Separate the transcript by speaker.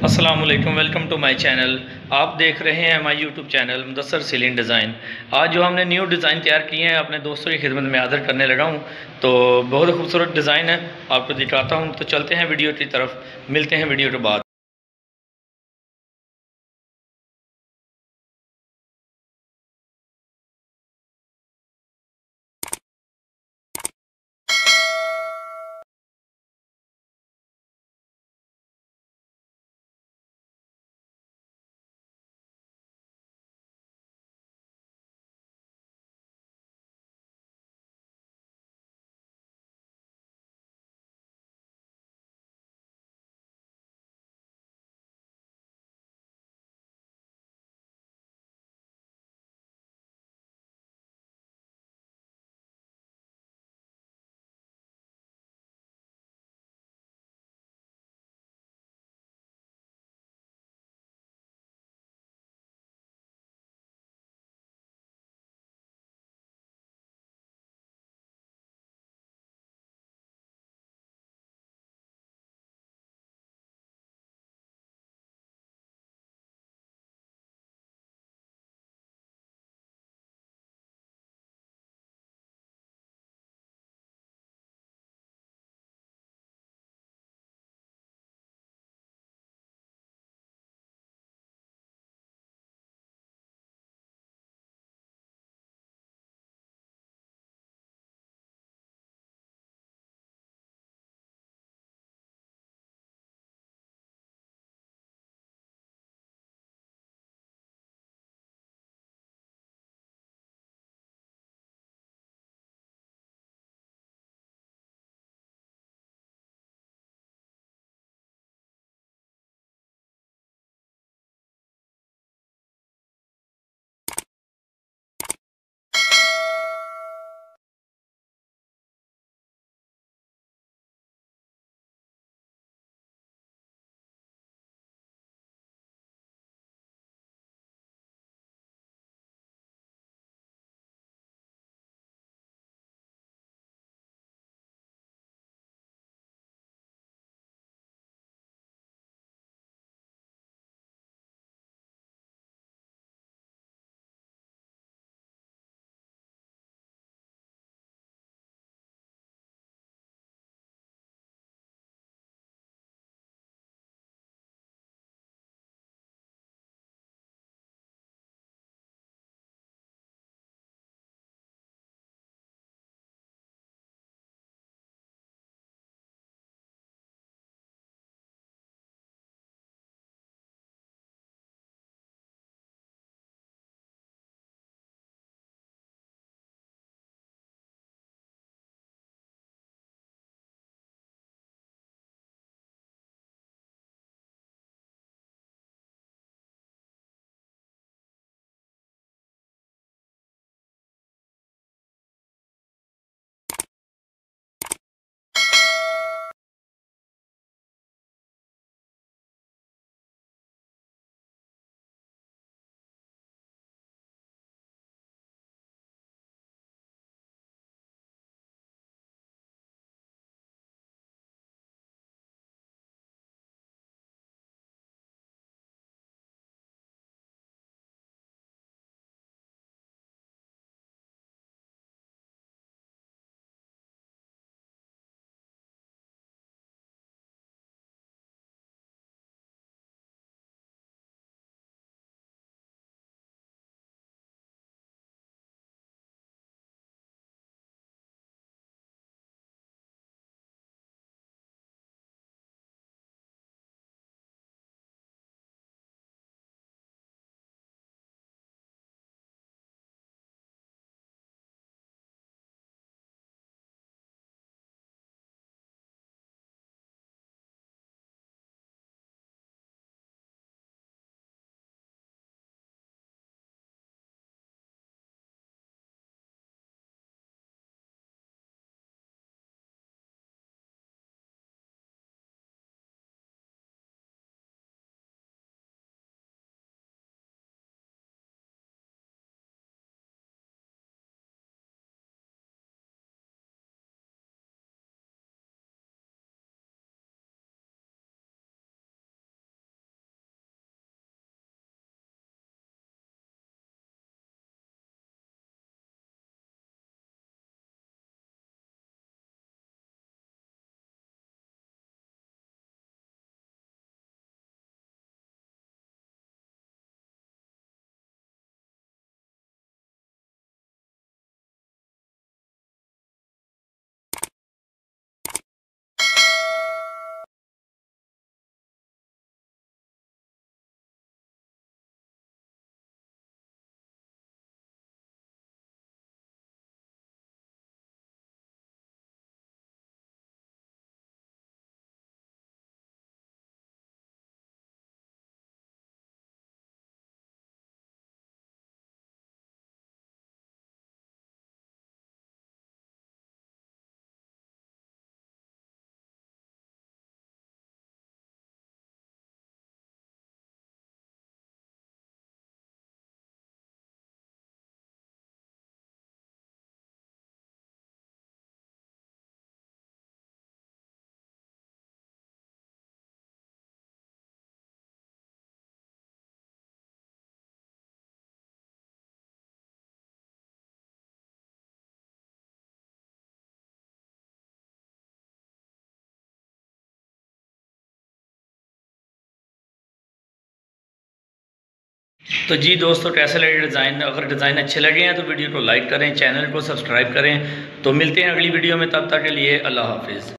Speaker 1: अस्सलाम वालेकुम to my channel आप देख रहे हैं हमारे YouTube channel Mudassar ceiling design आज जो हमने न्यू डिज़ाइन तैयार किए हैं, अपने दोस्तों की खिदमत में आदर करने लगा हूँ। तो बहुत खूबसूरत डिज़ाइन है, आपको दिखाता हूँ। तो चलते हैं वीडियो की तरफ़, मिलते हैं वीडियो के बाद। तो जी दोस्तों कैसे लगे डिज़ाइन अगर डिज़ाइन अच्छे लगे हैं तो वीडियो को लाइक करें चैनल को सब्सक्राइब करें। तो मिलते हैं अगली वीडियो में, तब तक के लिए अल्लाह हाफिज़।